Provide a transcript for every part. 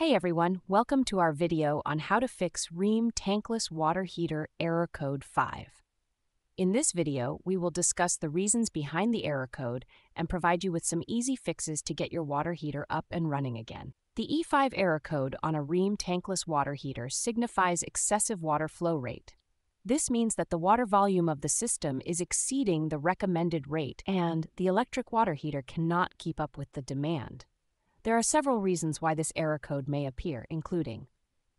Hey everyone, welcome to our video on how to fix Rheem Tankless Water Heater Error Code 5. In this video, we will discuss the reasons behind the error code and provide you with some easy fixes to get your water heater up and running again. The E5 error code on a Rheem tankless water heater signifies excessive water flow rate. This means that the water volume of the system is exceeding the recommended rate and the electric water heater cannot keep up with the demand. There are several reasons why this error code may appear, including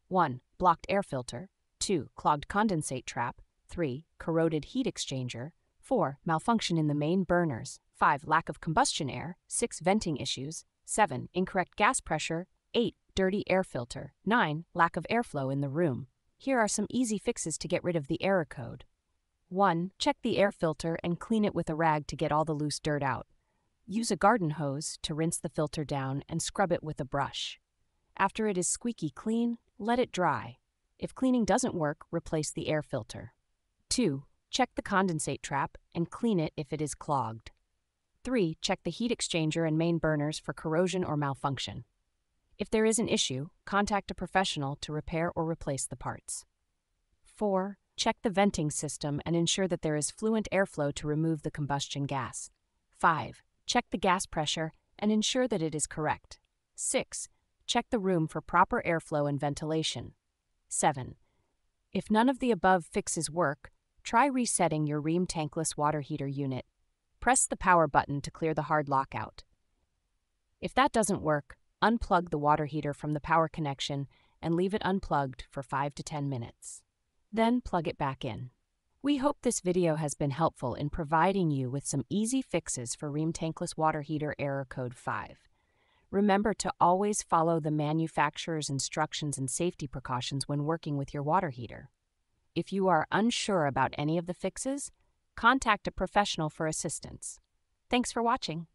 1. Blocked air filter, 2. Clogged condensate trap, 3. Corroded heat exchanger, 4. Malfunction in the main burners, 5. Lack of combustion air, 6. Venting issues, 7. Incorrect gas pressure, 8. Dirty air filter, 9. Lack of airflow in the room. Here are some easy fixes to get rid of the error code. 1. Check the air filter and clean it with a rag to get all the loose dirt out. Use a garden hose to rinse the filter down and scrub it with a brush. After it is squeaky clean, let it dry. If cleaning doesn't work, replace the air filter. 2. Check the condensate trap and clean it if it is clogged. 3. Check the heat exchanger and main burners for corrosion or malfunction. If there is an issue, contact a professional to repair or replace the parts. 4. Check the venting system and ensure that there is fluent airflow to remove the combustion gas. 5. Check the gas pressure and ensure that it is correct. 6. Check the room for proper airflow and ventilation. 7. If none of the above fixes work, try resetting your Rheem tankless water heater unit. Press the power button to clear the hard lockout. If that doesn't work, unplug the water heater from the power connection and leave it unplugged for 5 to 10 minutes. Then plug it back in. We hope this video has been helpful in providing you with some easy fixes for Rheem Tankless Water Heater Error Code 5. Remember to always follow the manufacturer's instructions and safety precautions when working with your water heater. If you are unsure about any of the fixes, contact a professional for assistance. Thanks for watching.